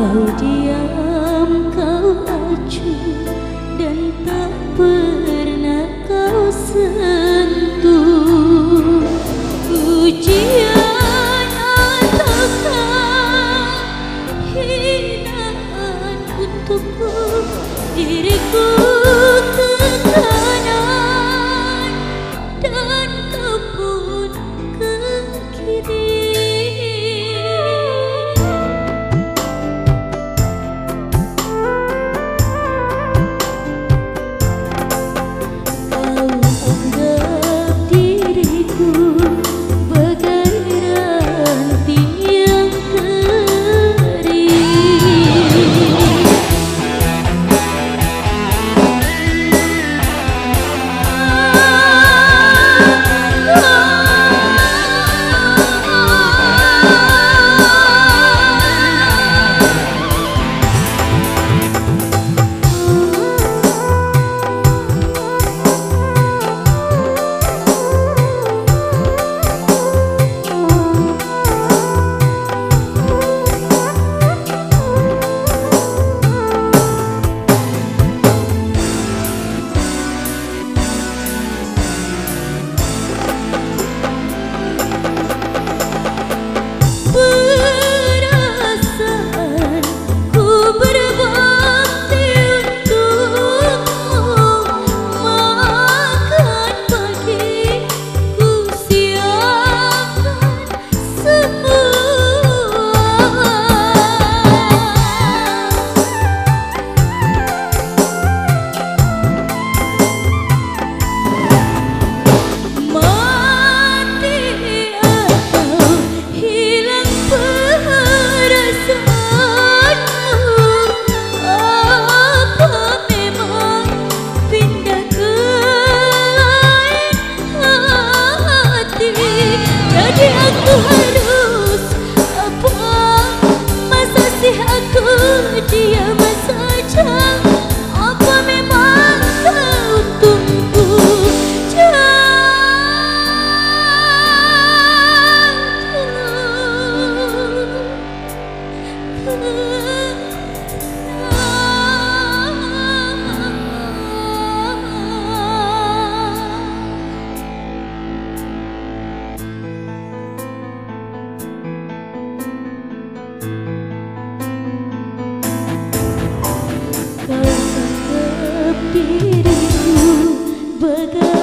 Kau diam, kau acu Dan tak pernah kau sentuh. Ujian ataukah hinaan untukku? Diriku good.